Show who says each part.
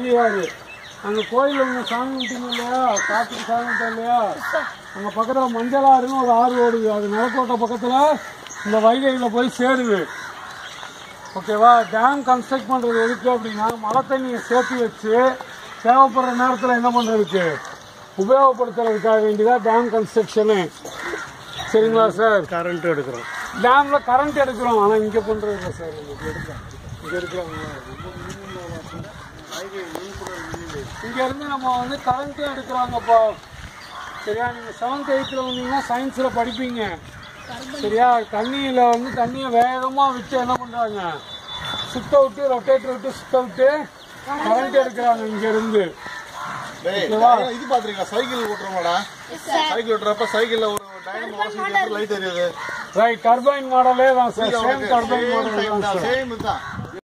Speaker 1: பொய்யாறு அங்க கோயில் ஒன்று சாமி விட்டீங்க இல்லையா? காட்டுக்கு சாமி விட்டோம் இல்லையா? அங்க பக்கத்துல மஞ்சள் ஆறுன்னு ஒரு ஆறு ஓடுது அது நிலக்கோட்டை பக்கத்துல இந்த வைகையில போய் சேருது. ஓகேவா டேம் கன்ஸ்ட்ரக்ட் பண்றது எதுக்கு அப்படின்னா மழை தண்ணியை சேர்த்து வச்சு தேவைப்படுற நேரத்தில் என்ன பண்றதுக்கு? உபயோகப்படுத்துறதுக்காக வேண்டியதா டேம் கன்ஸ்ட்ரக்ஷனு சரிங்களா சார்
Speaker 2: கரண்ட் எடுக்கிறோம்.
Speaker 1: டேம்ல கரண்ட் எடுக்கிறோம். ஆனா இங்க பண்றது இல்லை சார் இங்க எடுக்கிறோம் இங்க எடுக்கிறாங்க இங்க இருந்து நம்ம வந்து கரண்ட்டும் எடுக்கிறாங்கப்பா. சரியா? நீங்க செவன்த் எயித்துல வந்தீங்கன்னா சயின்ஸ்ல படிப்பீங்க. சரியா? தண்ணியில வந்து தண்ணியை வேகமா விட்டு என்ன பண்றாங்க? சுத்த விட்டு ரொட்டேட்டர் விட்டு சுத்த விட்டு கரண்ட் எடுக்கிறாங்க இங்க இருந்து.
Speaker 3: டேய், இது பாத்துறீங்களா சைக்கிள் ஓட்டுறோமாடா. சைக்கிள் ஓட்டுறப்ப சைக்கிள்ல ஒரு டைம் லைட் எரியுது.
Speaker 1: ரைட் டர்பைன் மாடலே தான் சார் சேம் டர்பைன் மாடல் தான்
Speaker 3: சேம் தான்.